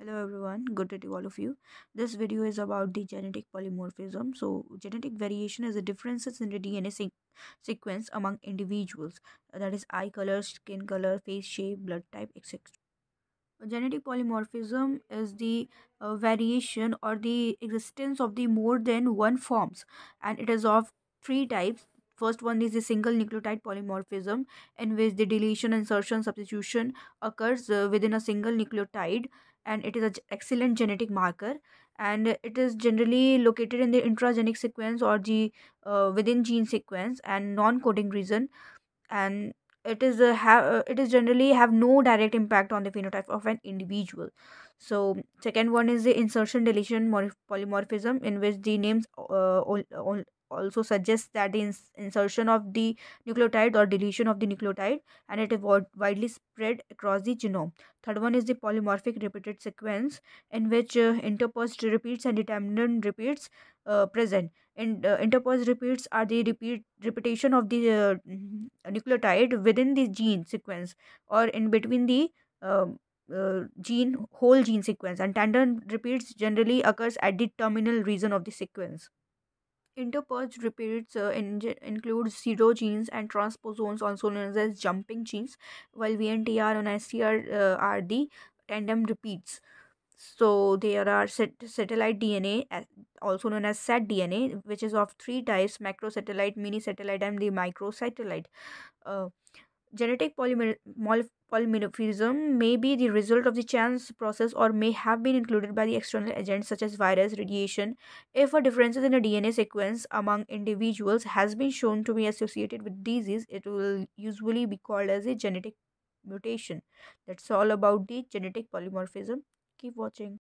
Hello everyone, good day to all of you. This video is about the genetic polymorphism. So, genetic variation is the differences in the DNA se sequence among individuals, that is, eye color, skin color, face shape, blood type, etc. Genetic polymorphism is the uh, variation or the existence of the more than one forms, and it is of three types first one is the single nucleotide polymorphism in which the deletion insertion substitution occurs uh, within a single nucleotide and it is an excellent genetic marker. And it is generally located in the intragenic sequence or the uh, within gene sequence and non-coding region. And it is a have uh, it is generally have no direct impact on the phenotype of an individual. So second one is the insertion deletion polymorphism in which the names uh, also suggests that the ins insertion of the nucleotide or deletion of the nucleotide and it is widely spread across the genome. Third one is the polymorphic repeated sequence in which uh, interspersed repeats and determinant repeats uh, present. In, uh, interspersed repeats are the repeat repetition of the uh, nucleotide within the gene sequence or in between the um, uh, gene whole gene sequence and tandem repeats generally occurs at the terminal region of the sequence Interspersed repeats uh, in, include pseudogenes and transposons, also known as jumping genes, while VNTR and STR uh, are the tandem repeats. So there are sat- satellite DNA, also known as SAT DNA, which is of three types: macrosatellite, mini satellite, and the microsatellite. Uh, Genetic polymorphism may be the result of the chance process or may have been included by the external agents such as virus, radiation. If a difference in the DNA sequence among individuals has been shown to be associated with disease, it will usually be called as a genetic mutation. That's all about the genetic polymorphism. Keep watching.